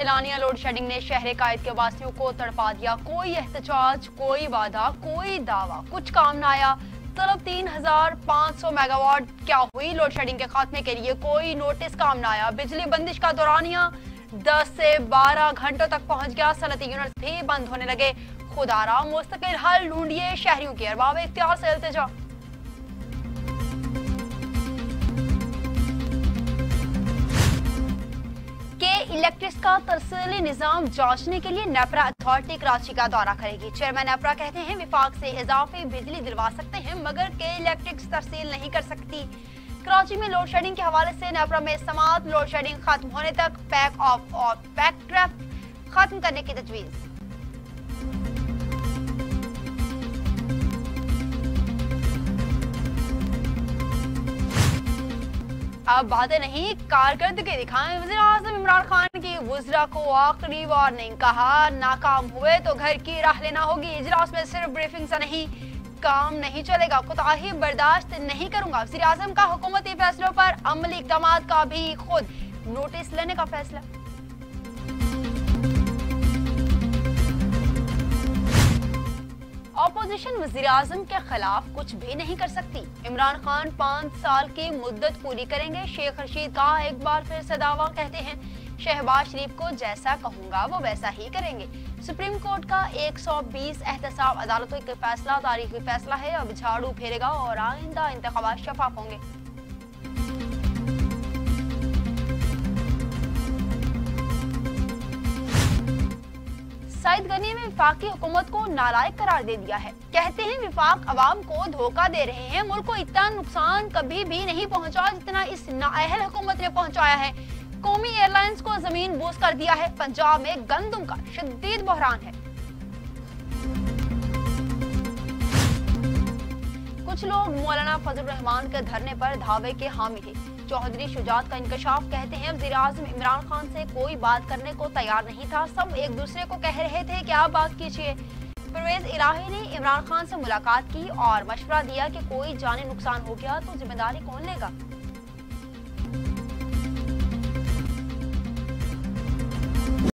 एलानिया load shedding ने शहर कायद के वासियों को तड़पा दिया। कोई एहतजाज, कोई वादा, कोई दावा, कुछ काम ना आया। तलब तीन हज़ार पाँच सौ मेगावाट क्या हुई लोड शेडिंग के खात्मे के लिए? कोई नोटिस काम ना आया। बिजली बंदिश का दौरानिया 10 से 12 घंटों तक पहुँच गया। सनती यूनिट भी बंद होने लगे। खुदारा, मुस्तकिल हल ढूंढिए, शहरियों की अरबाब इख्तियार से इल्तजा। इलेक्ट्रिक्स का तरसीली निज़ाम जांचने के लिए नेपरा अथॉरिटी कराची का दौरा करेगी। चेयरमैन नेपरा कहते हैं विफाक से इजाफी बिजली दिलवा सकते हैं, मगर के इलेक्ट्रिक्स तरसील नहीं कर सकती। कराची में लोड शेडिंग के हवाले से नेपरा में समाप्त लोड शेडिंग खत्म होने तक पैक ऑफ़, और पैक ट्रैप खत्म करने की तजवीज़। अब बातें नहीं, कारकर्दगी दिखाएँ। वजी अजम इमरान खान की वजरा को आखिरी वार्निंग कहा। नाकाम हुए तो घर की राह लेना होगी। इजलास में सिर्फ़ ब्रीफिंग सा नहीं, काम नहीं चलेगा। कोताही बर्दाश्त नहीं करूँगा। वजी अजम का हुकूमती फैसलों पर अमली इकदाम का भी खुद नोटिस लेने का फैसला। ऑपोजिशन वज़ीर आज़म के खिलाफ कुछ भी नहीं कर सकती। इमरान खान पाँच साल की मुद्दत पूरी करेंगे। शेख रशीद का एक बार फिर से दावा कहते हैं, शहबाज शरीफ को जैसा कहूँगा, वो वैसा ही करेंगे। सुप्रीम कोर्ट का 120 एहतसाब अदालतों का फैसला, तारीखी फैसला है। अब झाड़ू फेरेगा और आइंदा इंतबात शफाफ होंगे। सईद गनी ने विफाकी हुकूमत को नालायक करार दे दिया है। कहते हैं, विफाक अवाम को धोखा दे रहे हैं। मुल्क को इतना नुकसान कभी भी नहीं पहुँचा जितना इस नाअहल हुकूमत ने पहुँचाया है। कौमी एयरलाइंस को ज़मीन बोस कर दिया है। पंजाब में गंदम का शदीद बहरान है। कुछ लोग मौलाना फजल रहमान के धरने पर धावे के हामी थे चौधरी शुजात का इंकशाफ, कहते हैं वजी अजम इमरान खान से कोई बात करने को तैयार नहीं था। सब एक दूसरे को कह रहे थे, क्या बात कीजिए? परवेज इलाही ने इमरान खान से मुलाकात की और मशवरा दिया कि कोई जाने नुकसान हो गया तो ज़िम्मेदारी कौन लेगा?